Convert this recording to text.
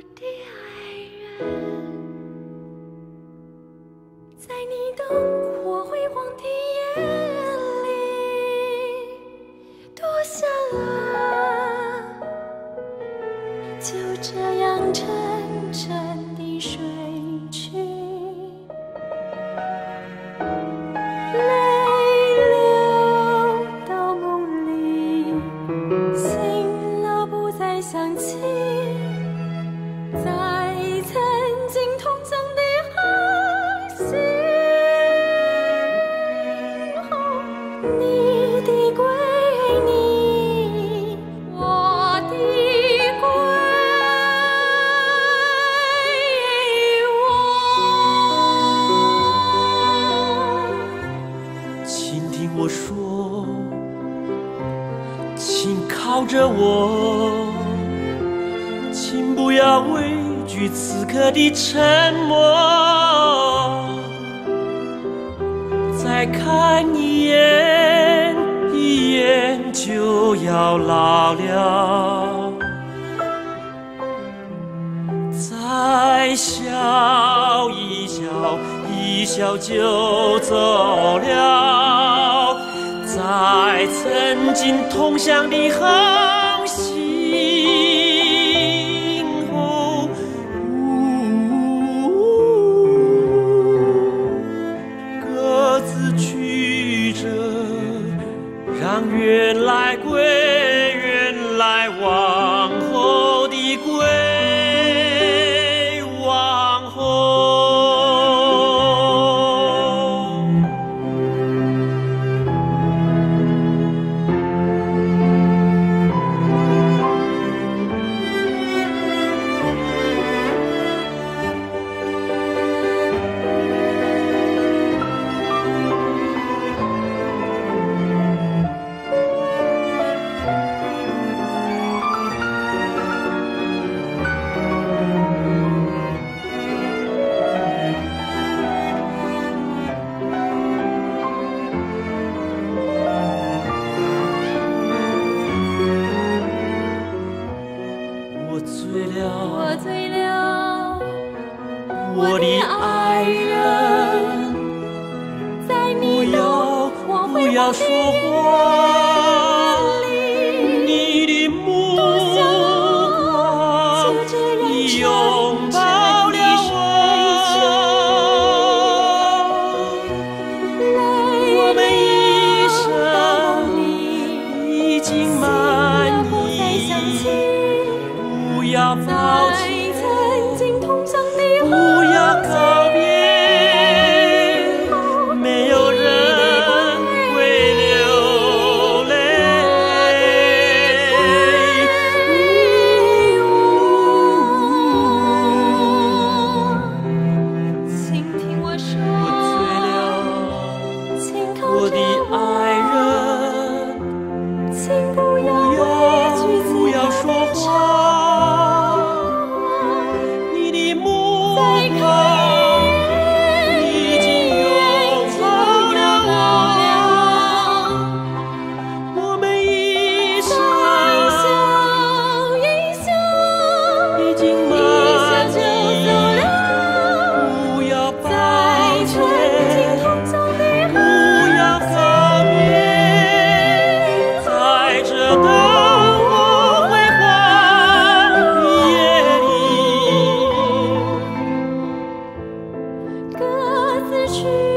我的爱人，在你灯请靠着我，请不要畏惧此刻的沉默。再看一眼，一眼就要老了。再笑一笑，一笑就走了。在曾经同乡的航行。我的爱人，不在你要灯火不要说话，你的目光就这样已拥抱了我，我们一生已经满意，不要抱去。